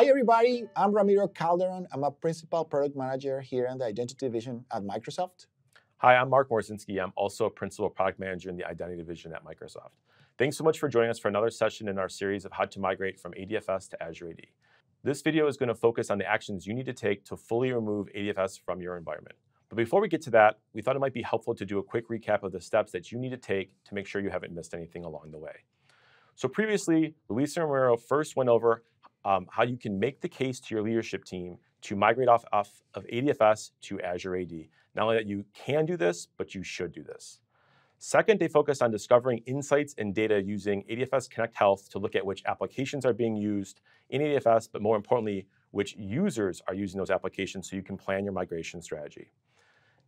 Hi, everybody. I'm Ramiro Calderon. I'm a principal product manager here in the identity division at Microsoft. Hi, I'm Mark Morowczynski. I'm also a principal product manager in the identity division at Microsoft. Thanks so much for joining us for another session in our series of how to migrate from ADFS to Azure AD. This video is going to focus on the actions you need to take to fully remove ADFS from your environment. But before we get to that, we thought it might be helpful to do a quick recap of the steps that you need to take to make sure you haven't missed anything along the way. So previously, Luis and Ramiro first went over um, how you can make the case to your leadership team to migrate off, off of ADFS to Azure AD. Not only that you can do this, but you should do this. Second, they focused on discovering insights and data using ADFS Connect Health to look at which applications are being used in ADFS, but more importantly, which users are using those applications so you can plan your migration strategy.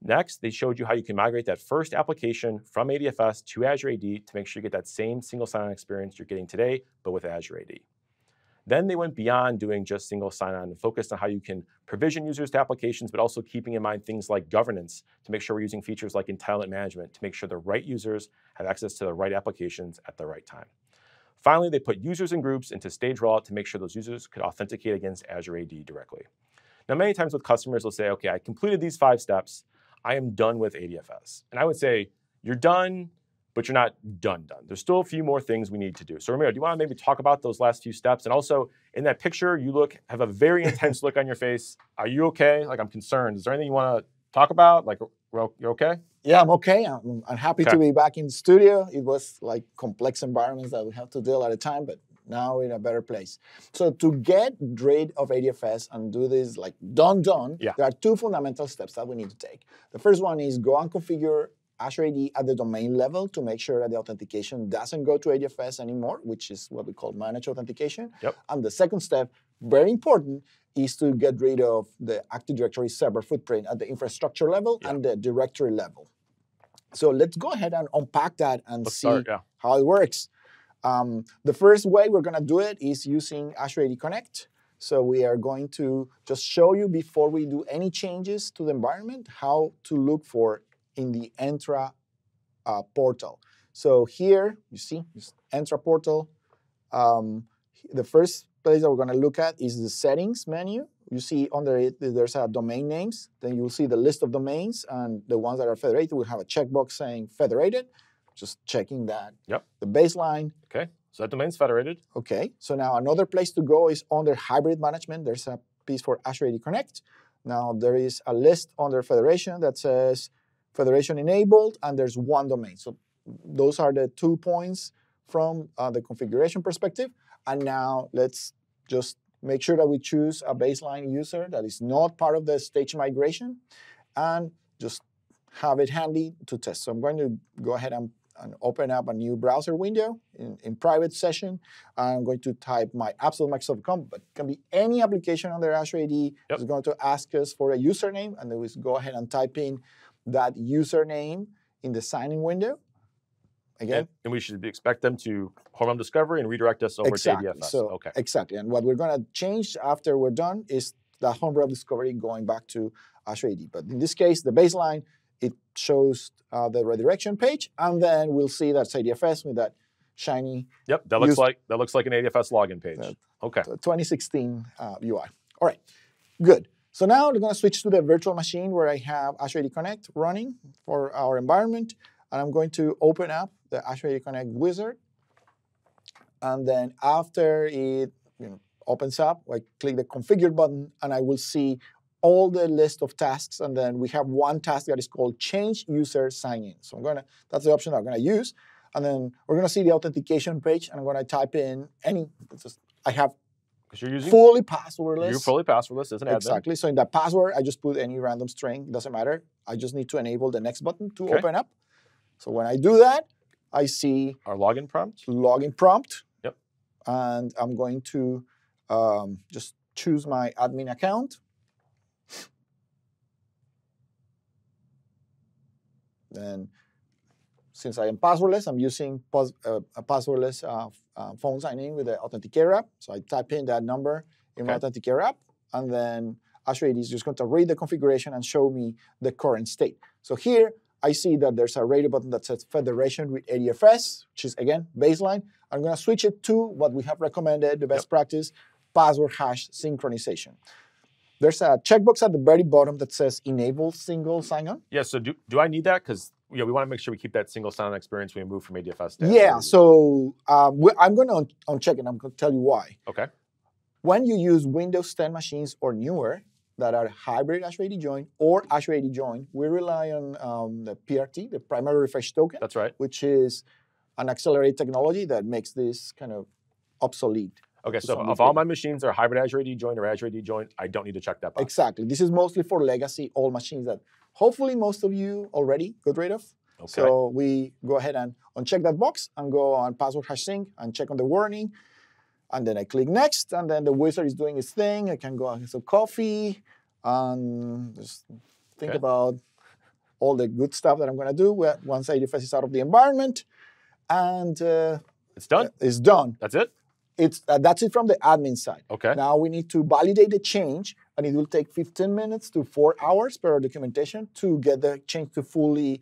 Next, they showed you how you can migrate that first application from ADFS to Azure AD to make sure you get that same single sign-on experience you're getting today, but with Azure AD. Then they went beyond doing just single sign-on and focused on how you can provision users to applications, but also keeping in mind things like governance to make sure we're using features like entitlement management to make sure the right users have access to the right applications at the right time. Finally, they put users and groups into stage rollout to make sure those users could authenticate against Azure AD directly. Now, many times with customers, they'll say, okay, I completed these five steps. I am done with ADFS. And I would say, you're done, but you're not done done. There's still a few more things we need to do. So Ramiro, do you want to maybe talk about those last few steps? And also in that picture, you look have a very intense look on your face. Are you okay? Like I'm concerned. Is there anything you want to talk about? Like you're okay? Yeah, I'm okay. I'm, I'm happy okay. to be back in the studio. It was like complex environments that we have to deal at a time, but now in a better place. So to get rid of ADFS and do this like done done, yeah. there are two fundamental steps that we need to take. The first one is go and configure Azure AD at the domain level to make sure that the authentication doesn't go to ADFS anymore, which is what we call managed authentication. Yep. And the second step, very important, is to get rid of the Active Directory server footprint at the infrastructure level yep. and the directory level. So let's go ahead and unpack that and let's see start, yeah. how it works. Um, the first way we're going to do it is using Azure AD Connect. So we are going to just show you before we do any changes to the environment how to look for in the Entra uh, portal. So here, you see, Entra portal. Um, the first place that we're going to look at is the settings menu. You see under it, there's a domain names. Then you'll see the list of domains, and the ones that are federated will have a checkbox saying federated. Just checking that. Yep. The baseline. Okay. So that domain's federated. Okay. So now another place to go is under hybrid management. There's a piece for Azure AD Connect. Now there is a list under federation that says federation enabled, and there's one domain. So those are the two points from uh, the configuration perspective. And now let's just make sure that we choose a baseline user that is not part of the stage migration and just have it handy to test. So I'm going to go ahead and, and open up a new browser window in, in private session. I'm going to type my absolute Microsoft account, but it can be any application under Azure AD. Yep. It's going to ask us for a username, and then we go ahead and type in that username in the sign-in window. Again, and, and, we should expect them to perform discovery and redirect us over exactly. to ADFS. So, okay. Exactly. And what we're going to change after we're done is the home realm discovery going back to Azure AD. But in this case, the baseline, it shows uh, the redirection page, and then we'll see that's ADFS with that shiny. Yep, that looks like that looks like an ADFS login page. Uh, okay. 2016 uh, UI. All right, good. So now we're going to switch to the virtual machine where I have Azure AD Connect running for our environment. And I'm going to open up the Azure AD Connect wizard. And then after it you know, opens up, I click the configure button and I will see all the list of tasks. And then we have one task that is called change user sign in. So I'm going to, that's the option I'm going to use. And then we're going to see the authentication page and I'm going to type in any, just, I have because you're using fully passwordless. You're fully passwordless as an admin. Exactly. So in that password, I just put any random string. Doesn't matter. I just need to enable the next button to okay. open up. So when I do that, I see our login prompt. Login prompt. Yep. And I'm going to um, just choose my admin account. Then since I am passwordless, I'm using pos- uh, a passwordless uh, uh, phone sign-in with the Authenticator app. So I type in that number in okay. my Authenticator app, and then Azure AD is just going to read the configuration and show me the current state. So here, I see that there's a radio button that says Federation with ADFS, which is, again, baseline. I'm going to switch it to what we have recommended, the best yep. practice, password hash synchronization. There's a checkbox at the very bottom that says enable single sign-on. Yeah. So do, do I need that? Because you know, we want to make sure we keep that single sign-on experience when we move from ADFS to Yeah, so um, I'm going to un- uncheck it. I'm going to tell you why. okay. When you use Windows 10 machines or newer that are hybrid Azure AD Join or Azure AD Join, we rely on um, the PRT, the primary refresh token, That's right. which is an accelerated technology that makes this kind of obsolete. Okay. So if all my machines are hybrid Azure AD join or Azure AD join, I don't need to check that box. Exactly. This is mostly for legacy old machines that hopefully most of you already got rid of. Okay. So we go ahead and uncheck that box and go on password hash sync and check on the warning. And then I click next, and then the wizard is doing its thing. I can go and get some coffee and just think Okay. about all the good stuff that I'm going to do once ADFS is out of the environment. And uh, it's done. it's done. That's it. It's, uh, that's it from the admin side. Okay. Now we need to validate the change, and it will take 15 minutes to four hours per documentation to get the change to fully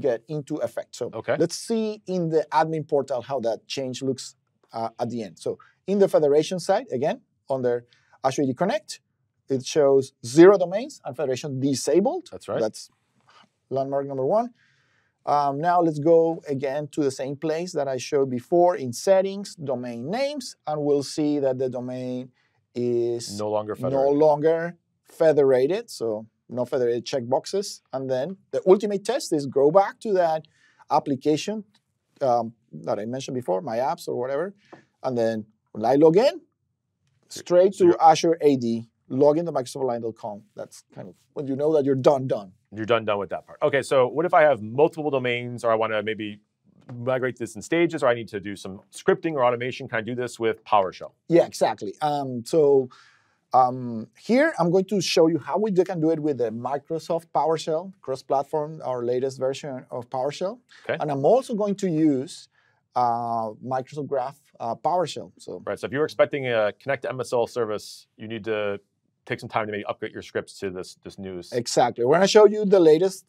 get into effect. So Okay. let's see in the admin portal how that change looks uh, at the end. So in the federation side, again, under Azure AD Connect, it shows zero domains and federation disabled. That's right. That's landmark number one. Um, now let's go again to the same place that I showed before in settings, domain names, and we'll see that the domain is no longer federated. no longer federated. So no federated checkboxes. And then the ultimate test is go back to that application um, that I mentioned before, my apps or whatever. And then when I log in, straight to Azure AD, log into MicrosoftLine.com. That's kind of when you know that you're done, done. You're done done with that part. Okay, so what if I have multiple domains or I want to maybe migrate this in stages or I need to do some scripting or automation? Can I do this with PowerShell? Yeah, exactly. Um, so um, here I'm going to show you how we can do it with the Microsoft PowerShell cross-platform, our latest version of PowerShell. Okay. And I'm also going to use uh, Microsoft Graph uh, PowerShell. So Right. So if you're expecting a Connect MSOL service, you need to take some time to maybe upgrade your scripts to this this news. exactly, we're going to show you the latest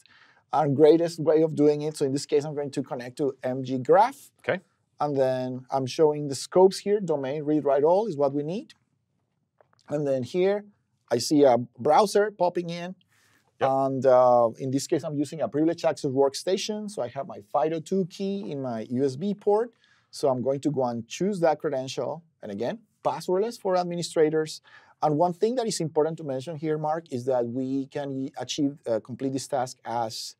and greatest way of doing it. So in this case, I'm going to connect to MG Graph. Okay. And then I'm showing the scopes here. Domain read write all is what we need. And then here, I see a browser popping in. Yep. And uh, in this case, I'm using a privileged access workstation. So I have my FIDO2 key in my USB port. So I'm going to go and choose that credential. And again, passwordless for administrators. And one thing that is important to mention here, Mark, is that we can achieve uh, complete this task as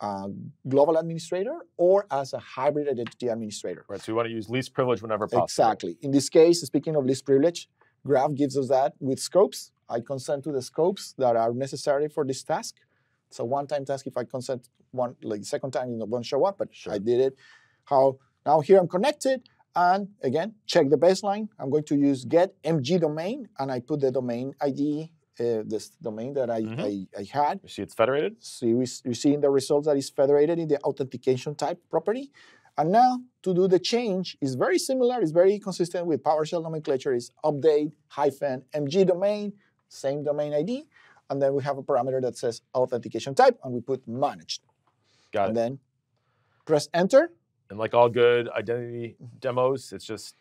a global administrator or as a hybrid identity administrator. Right. So we want to use least privilege whenever possible. Exactly. In this case, speaking of least privilege, Graph gives us that with scopes. I consent to the scopes that are necessary for this task. It's a one-time task. If I consent one, like the second time, it won't show up, but Sure. I did it. How now here I'm connected, and again, check the baseline. I'm going to use get mg domain, and I put the domain ID, uh, this domain that I, Mhm. I, I had. You see it's federated? So you, s- you see in the results that is federated in the authentication type property. And now to do the change is very similar, it's very consistent with PowerShell nomenclature, is update hyphen mg domain, same domain ID. And then we have a parameter that says authentication type, and we put managed. Got and it. then press enter. And like all good identity mm-hmm. demos, it's just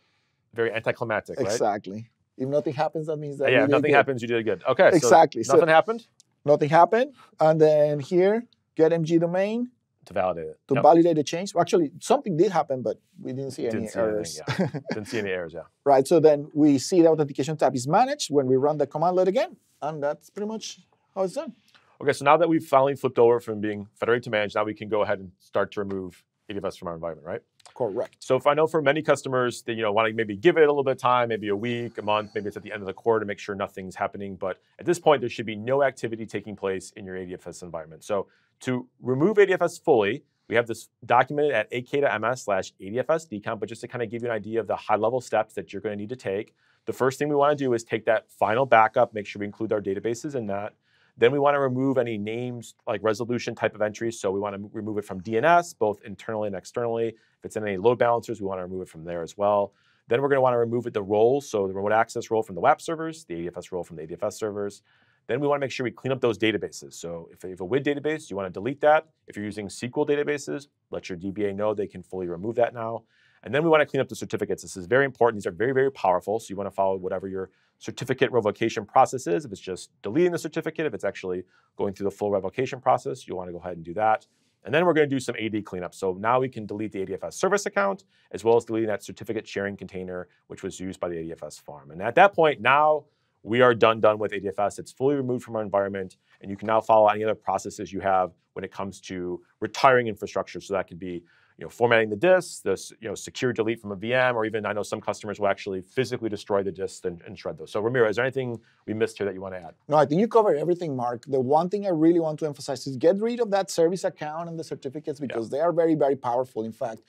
very anticlimactic, right? Exactly. If nothing happens, that means that uh, yeah, we if nothing good. happens, you did good. Okay. Exactly. So nothing happened nothing happened. And then here, get mg domain to validate it. to Yep. validate the change. Well, actually, something did happen, but we didn't see any Didn't see errors. anything, Didn't see any errors, yeah. right? So then we see the authentication tab is managed when we run the commandlet again, and that's pretty much how it's done. Okay, so now that we've finally flipped over from being federated to managed, now we can go ahead and start to remove ADFS from our environment, right? Correct. So if I know for many customers that you know want to maybe give it a little bit of time, maybe a week, a month, maybe it's at the end of the quarter to make sure nothing's happening. But at this point, there should be no activity taking place in your ADFS environment. So to remove ADFS fully, we have this documented at aka.ms slash ADFS decomp, but just to kind of give you an idea of the high level steps that you're going to need to take. The first thing we want to do is take that final backup, make sure we include our databases in that. Then we want to remove any names like resolution type of entries. So we want to remove it from DNS, both internally and externally. If it's in any load balancers, we want to remove it from there as well. Then we're going to want to remove it the roles, so the remote access role from the WAP servers, the ADFS role from the ADFS servers. Then we want to make sure we clean up those databases. So if you have a WID database, you want to delete that. If you're using SQL databases, let your DBA know they can fully remove that now. And then we want to clean up the certificates. This is very important. These are very, very powerful. So you want to follow whatever your certificate revocation process is. If it's just deleting the certificate, if it's actually going through the full revocation process, you'll want to go ahead and do that. And then we're going to do some AD cleanup. So now we can delete the ADFS service account, as well as deleting that certificate sharing container, which was used by the ADFS farm. And at that point, now we are done done with ADFS. It's fully removed from our environment, and you can now follow any other processes you have when it comes to retiring infrastructure. So that could be you know, formatting the disks, the you know, secure delete from a VM, or even I know some customers will actually physically destroy the disks and, and, shred those. So Ramiro, is there anything we missed here that you want to add? No, I think you covered everything, Mark. The one thing I really want to emphasize is get rid of that service account and the certificates because yeah. they are very, very powerful. In fact,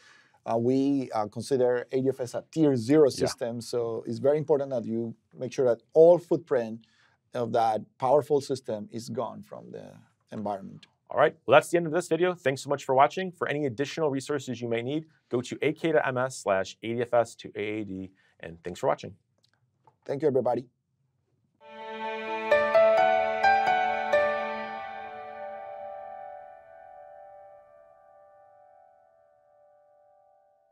uh, we uh, consider ADFS a tier zero system, yeah. so it's very important that you make sure that all footprint of that powerful system is gone from the environment. All right, well, that's the end of this video. Thanks so much for watching. For any additional resources you may need, go to aka.ms slash ADFS to AAD, and thanks for watching. Thank you, everybody.